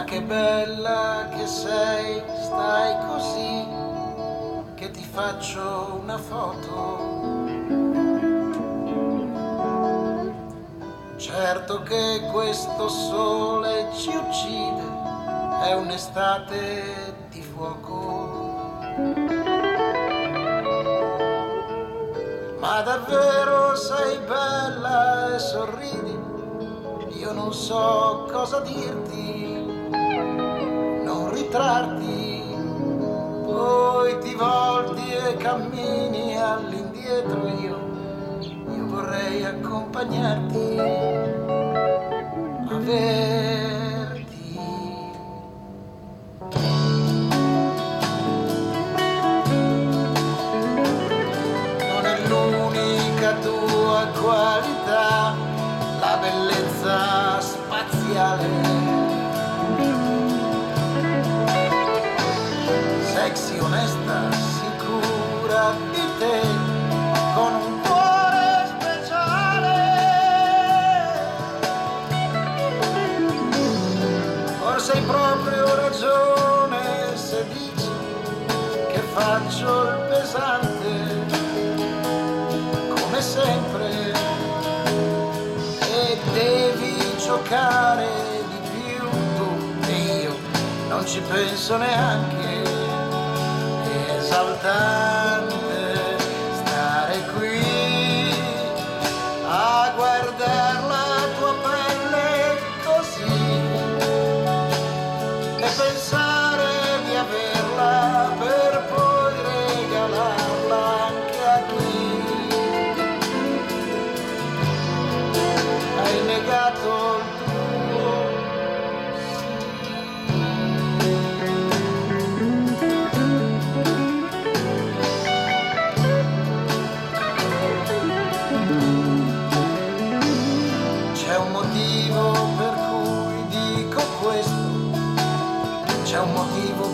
che bella che sei, stai così, che ti faccio una foto. Certo che questo sole ci uccide, è un'estate di fuoco. Ma davvero sei bella e sorridi, io non so cosa dirti, non ritrarti, poi ti volti e cammini all'indietro io, io vorrei accompagnarti, averti. non è l'unica tua qualità, la bellezza spaziale. Sexy, onesta, sicura di te, con un cuore speciale. Forse hai proprio ragione se dici che faccio il pesante come sempre e devi giocare di più tu e io non ci penso neanche è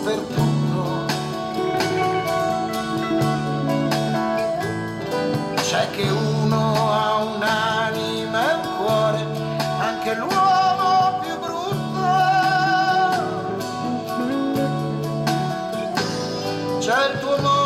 dappertutto. C'è che uno ha un'anima e un cuore, anche l'uomo più brutto. C'è il tuo mondo.